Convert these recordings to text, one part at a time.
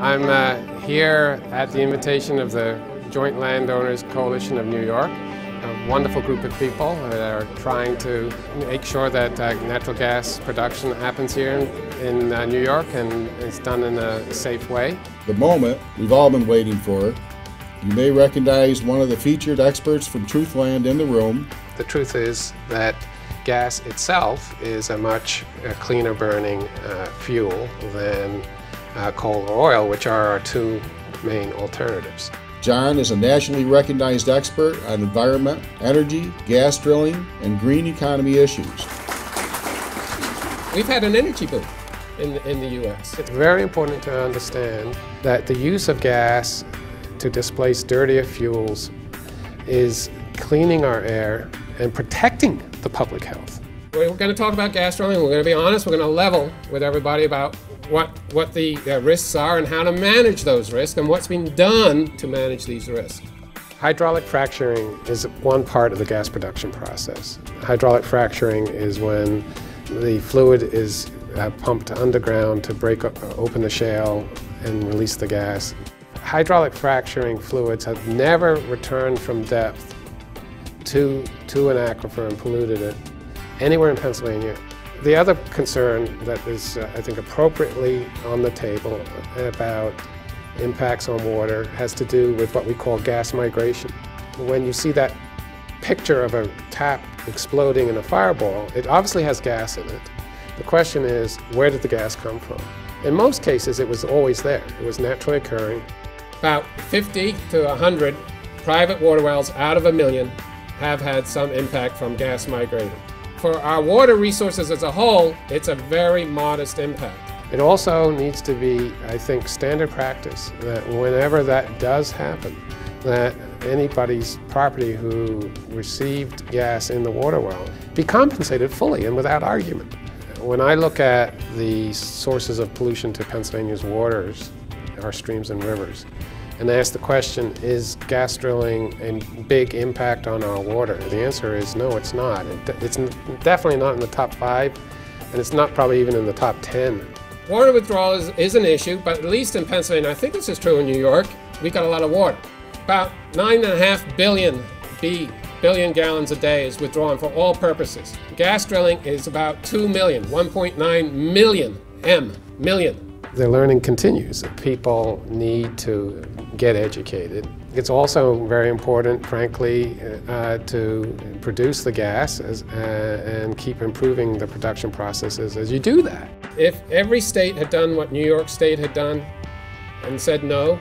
I'm uh, here at the invitation of the Joint Landowners Coalition of New York, a wonderful group of people that are trying to make sure that uh, natural gas production happens here in, in uh, New York and it's done in a safe way. The moment we've all been waiting for. You may recognize one of the featured experts from Truthland in the room. The truth is that gas itself is a much uh, cleaner burning uh, fuel than uh, coal or oil, which are our two main alternatives. John is a nationally recognized expert on environment, energy, gas drilling, and green economy issues. We've had an energy boom in in the U.S. It's very important to understand that the use of gas to displace dirtier fuels is cleaning our air and protecting the public health. We're going to talk about gas drilling. We're going to be honest. We're going to level with everybody about what, what the uh, risks are and how to manage those risks and what's being done to manage these risks. Hydraulic fracturing is one part of the gas production process. Hydraulic fracturing is when the fluid is uh, pumped underground to break open the shale and release the gas. Hydraulic fracturing fluids have never returned from depth to, to an aquifer and polluted it anywhere in Pennsylvania the other concern that is, uh, I think, appropriately on the table about impacts on water has to do with what we call gas migration. When you see that picture of a tap exploding in a fireball, it obviously has gas in it. The question is, where did the gas come from? In most cases, it was always there. It was naturally occurring. About 50 to 100 private water wells out of a million have had some impact from gas migrating for our water resources as a whole, it's a very modest impact. It also needs to be, I think, standard practice that whenever that does happen, that anybody's property who received gas in the water well be compensated fully and without argument. When I look at the sources of pollution to Pennsylvania's waters, our streams and rivers, and ask the question, is gas drilling a big impact on our water? The answer is no, it's not. It's definitely not in the top five, and it's not probably even in the top 10. Water withdrawal is, is an issue, but at least in Pennsylvania, I think this is true in New York, we got a lot of water. About nine and a half billion B billion gallons a day is withdrawn for all purposes. Gas drilling is about 2 million, 1.9 million M, million. The learning continues. People need to get educated. It's also very important, frankly, uh, to produce the gas as, uh, and keep improving the production processes as you do that. If every state had done what New York State had done and said no,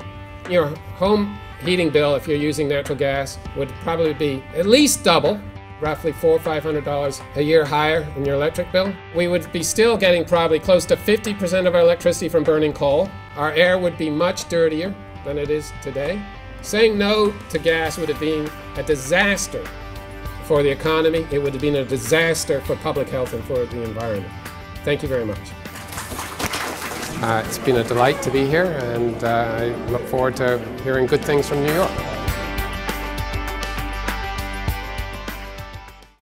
your home heating bill, if you're using natural gas, would probably be at least double roughly four or five hundred dollars a year higher in your electric bill. We would be still getting probably close to 50% of our electricity from burning coal. Our air would be much dirtier than it is today. Saying no to gas would have been a disaster for the economy. It would have been a disaster for public health and for the environment. Thank you very much. Uh, it's been a delight to be here, and uh, I look forward to hearing good things from New York.